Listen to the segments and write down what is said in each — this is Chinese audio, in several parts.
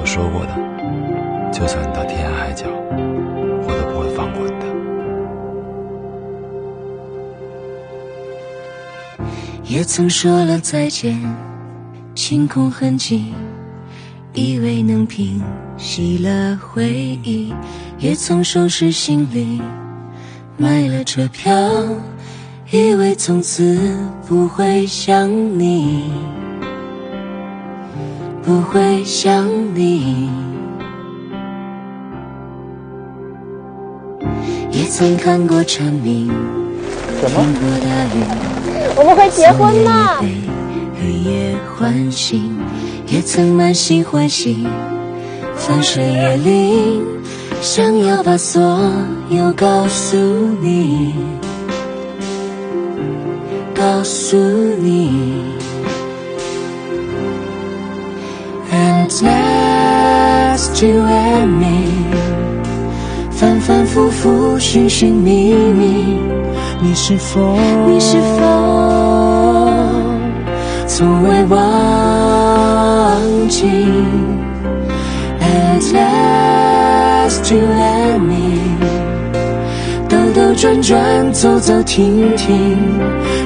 我说过的，就算你到天涯海角，我都不会放过你的。也曾说了再见，清空痕迹，以为能平息了回忆；也曾收拾行李，买了车票，以为从此不会想你。不会想你，也曾看过蝉鸣，听过大雨，我们会结婚吗？黑夜唤醒，也曾满心欢喜，翻山越岭，想要把所有告诉你，告诉你。Just you and me，反反复复，寻寻觅觅，你是否你是否从未忘记？At last 为了你兜兜转转，走走停停，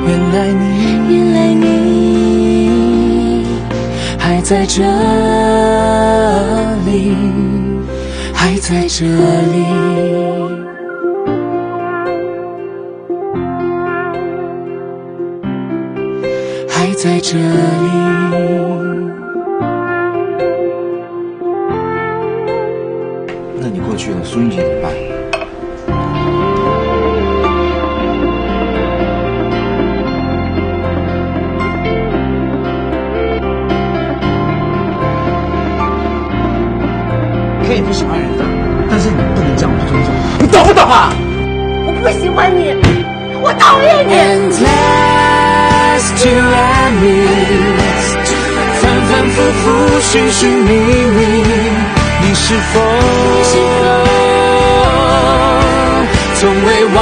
原来你原来你。还在这里，还在这里，还在这里。去了，苏云姐怎么办？可以不喜欢人家，但是你不能这样不尊重，你懂不懂啊？我不喜欢你，我讨厌你。反反复复，寻寻觅觅，你是否从未忘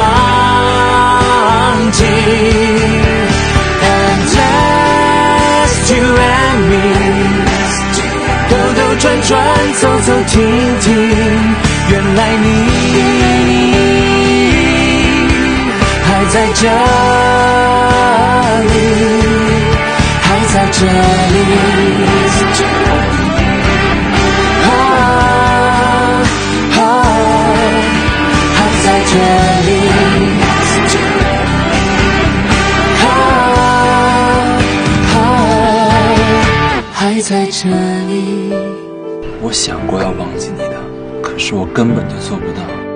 记？And last you and me。转转走走停停，原来你还在这里，还在这在这里。我想过要忘记你的，可是我根本就做不到。